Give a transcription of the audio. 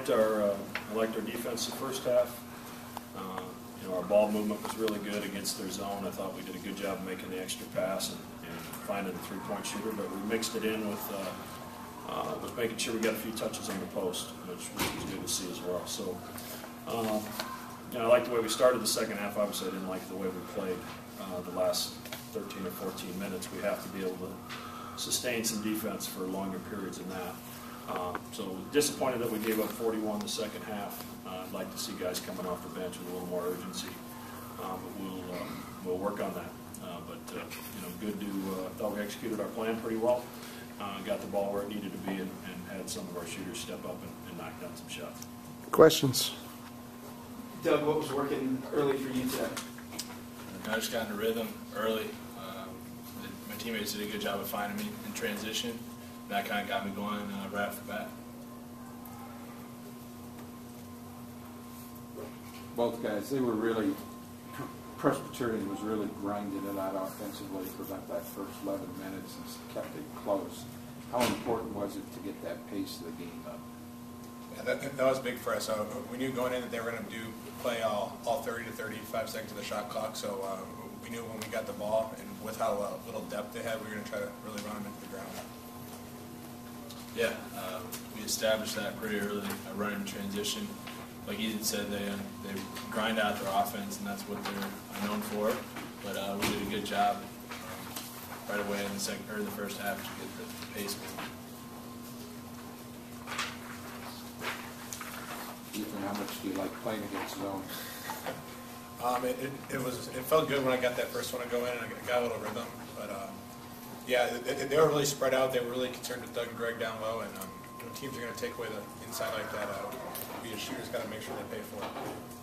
liked our, uh, I liked our defense the first half. Uh, You know, our ball movement was really good against their zone. I thought we did a good job of making the extra pass and and finding the three-point shooter, but we mixed it in with, uh, uh, making sure we got a few touches on the post, which which was good to see as well. So, um, you know, I liked the way we started the second half. Obviously, I didn't like the way we played uh, the last 13 or 14 minutes. We have to be able to sustain some defense for longer periods than that. Um, So disappointed that we gave up 41 the second half. Uh, I'd like to see guys coming off the bench with a little more urgency. Um, But we'll, um, we'll work on that. Uh, But, uh, you know, good to, uh, thought we executed our plan pretty well. Uh, Got the ball where it needed to be and and had some of our shooters step up and and knock down some shots. Questions? Doug, what was working early for you today? I just got in a rhythm early. Um, My teammates did a good job of finding me in transition. That kind of got me going uh, right off the bat. both guys, they were really, Presbyterian was really grinding it out offensively for about that first 11 minutes and kept it close. How important was it to get that pace of the game up? Yeah, that, that was big for us. Uh, we knew going in that they were going to do play all, all 30 to 35 seconds of the shot clock. So uh, we knew when we got the ball and with how uh, little depth they had, we were going to try to really run them into the ground. Yeah, uh, we established that pretty early, uh, running transition. Like Ethan said, they, uh, they grind out their offense, and that's what they're uh, known for. But uh, we did a good job um, right away in the second or the first half to get the pace moving. Ethan, how much do you like playing against zone? Um, it, it, it was it felt good when I got that first one to go in and I got a little rhythm. But um, yeah, they, they were really spread out. They were really concerned with Doug and Greg down low, and um, teams are going to take away the inside like that, uh, we as shooters got to make sure they pay for it.